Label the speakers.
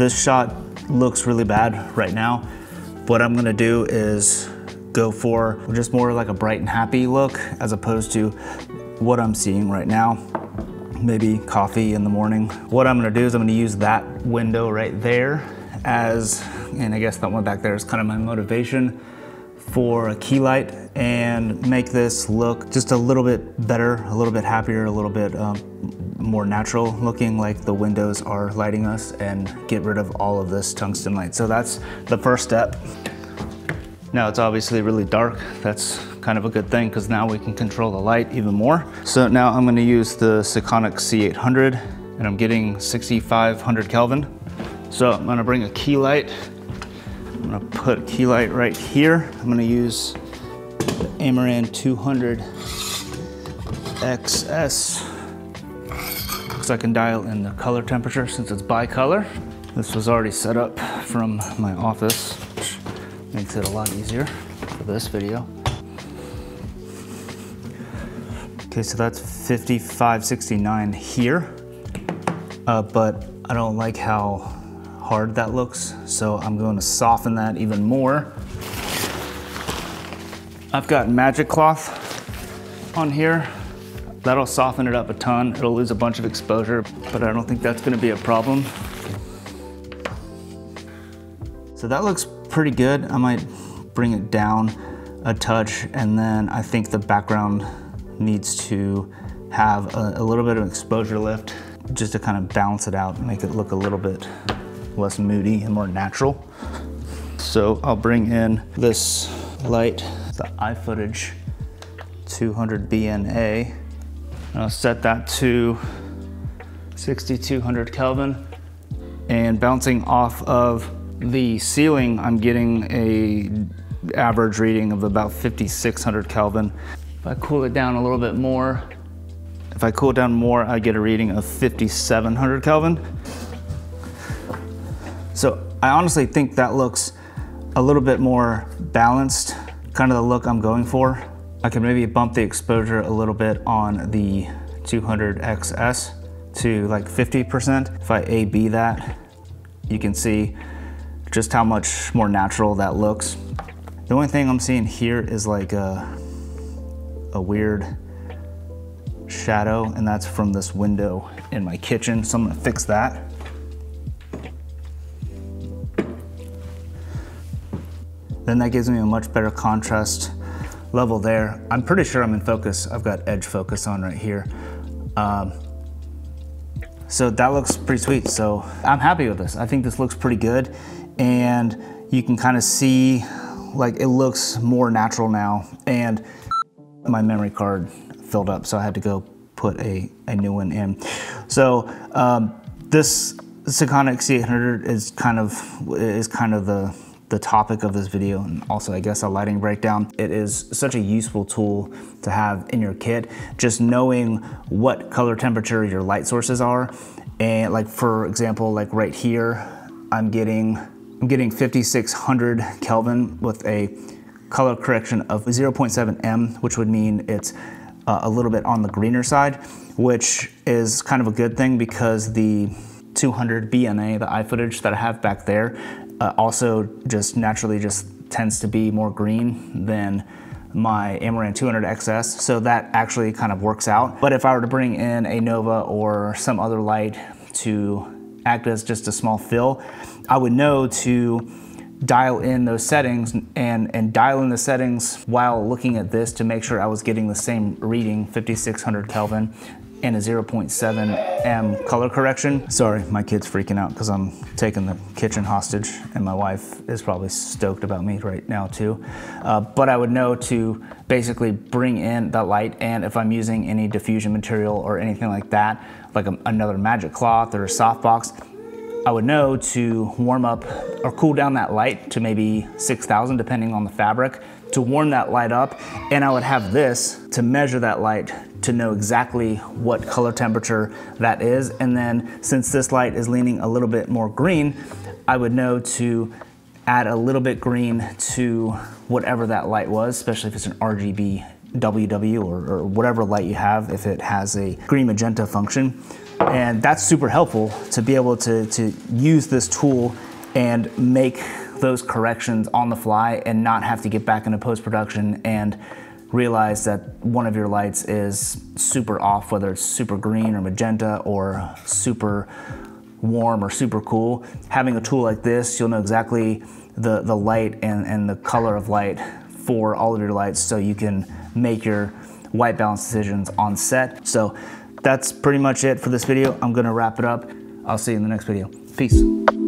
Speaker 1: this shot looks really bad right now. What I'm gonna do is go for just more like a bright and happy look as opposed to what I'm seeing right now. Maybe coffee in the morning. What I'm gonna do is I'm gonna use that window right there as, and I guess that one back there is kind of my motivation for a key light and make this look just a little bit better, a little bit happier, a little bit um, more natural looking like the windows are lighting us and get rid of all of this tungsten light. So that's the first step. Now it's obviously really dark. That's kind of a good thing because now we can control the light even more. So now I'm gonna use the Sekonic C800 and I'm getting 6500 Kelvin. So I'm gonna bring a key light. I'm gonna put a key light right here. I'm gonna use the Amaran 200 XS because I can dial in the color temperature since it's bicolor. This was already set up from my office, which makes it a lot easier for this video. Okay, so that's 5569 here, uh, but I don't like how hard that looks, so I'm going to soften that even more. I've got magic cloth on here. That'll soften it up a ton. It'll lose a bunch of exposure, but I don't think that's gonna be a problem. So that looks pretty good. I might bring it down a touch and then I think the background needs to have a, a little bit of exposure lift just to kind of balance it out and make it look a little bit less moody and more natural. So I'll bring in this light, the iFootage 200 BNA. I'll set that to 6200 Kelvin and bouncing off of the ceiling, I'm getting a average reading of about 5600 Kelvin. If I cool it down a little bit more, if I cool it down more, I get a reading of 5700 Kelvin. So I honestly think that looks a little bit more balanced, kind of the look I'm going for. I can maybe bump the exposure a little bit on the 200XS to like 50%. If I A-B that, you can see just how much more natural that looks. The only thing I'm seeing here is like a, a weird shadow and that's from this window in my kitchen. So I'm gonna fix that. Then that gives me a much better contrast level there. I'm pretty sure I'm in focus. I've got edge focus on right here. Um, so that looks pretty sweet. So I'm happy with this. I think this looks pretty good. And you can kind of see like it looks more natural now. And my memory card filled up. So I had to go put a, a new one in. So um, this Sekonic C800 is kind of, is kind of the, the topic of this video and also I guess a lighting breakdown. It is such a useful tool to have in your kit, just knowing what color temperature your light sources are. And like for example, like right here, I'm getting, I'm getting 5600 Kelvin with a color correction of 0.7 M, which would mean it's uh, a little bit on the greener side, which is kind of a good thing because the 200 BNA, the iFootage that I have back there, uh, also just naturally just tends to be more green than my Amaran 200 XS, so that actually kind of works out. But if I were to bring in a Nova or some other light to act as just a small fill, I would know to dial in those settings and, and dial in the settings while looking at this to make sure I was getting the same reading, 5600 Kelvin, and a 0.7 M color correction. Sorry, my kid's freaking out because I'm taking the kitchen hostage and my wife is probably stoked about me right now too. Uh, but I would know to basically bring in that light and if I'm using any diffusion material or anything like that, like a, another magic cloth or a softbox, I would know to warm up or cool down that light to maybe 6,000 depending on the fabric to warm that light up and I would have this to measure that light to know exactly what color temperature that is and then since this light is leaning a little bit more green I would know to add a little bit green to whatever that light was especially if it's an RGB WW or, or whatever light you have if it has a green magenta function. And that's super helpful to be able to, to use this tool and make those corrections on the fly and not have to get back into post-production and realize that one of your lights is super off, whether it's super green or magenta or super warm or super cool. Having a tool like this, you'll know exactly the, the light and, and the color of light for all of your lights so you can make your white balance decisions on set. So that's pretty much it for this video. I'm gonna wrap it up. I'll see you in the next video. Peace.